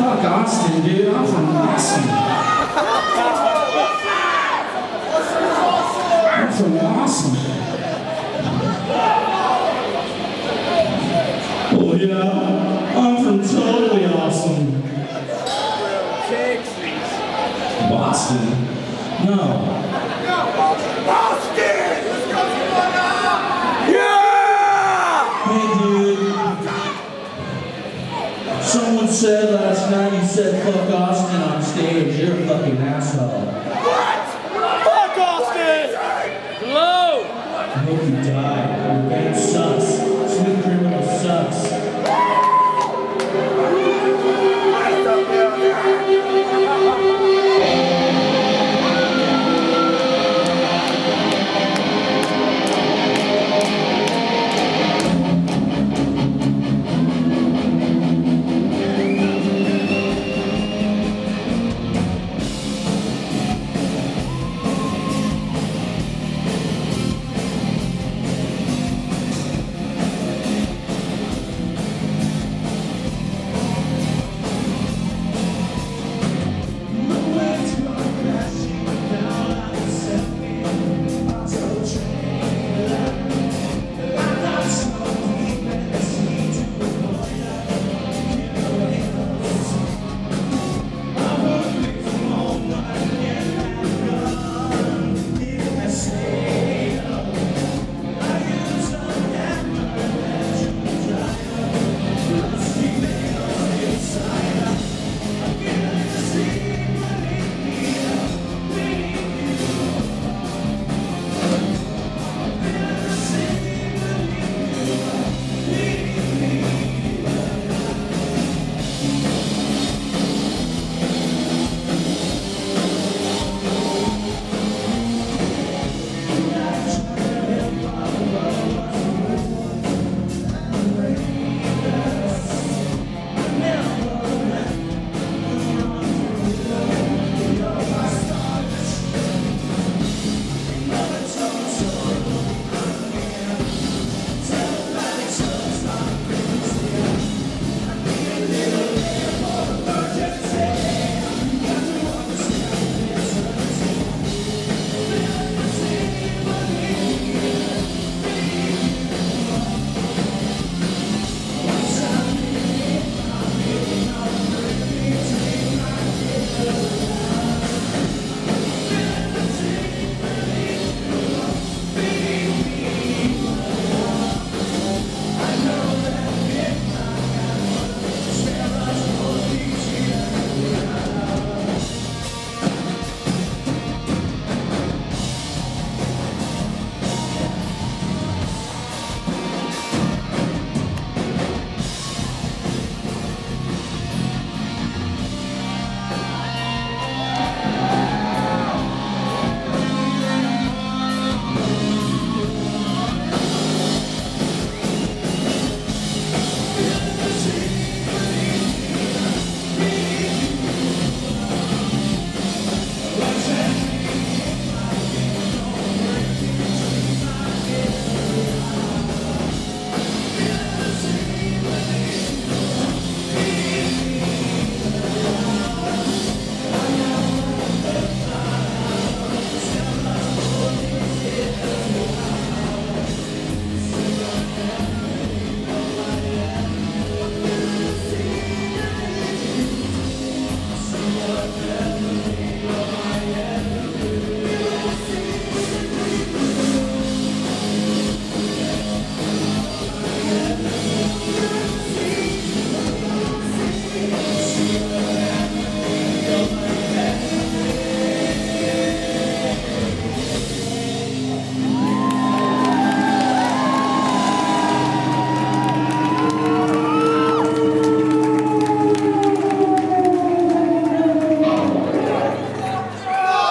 Fuck Austin, dude. I'm from Austin. I'm from Austin. Oh yeah, I'm from totally awesome. Boston? No. Hey Someone said last night you said fuck Austin on stage. You're a fucking asshole.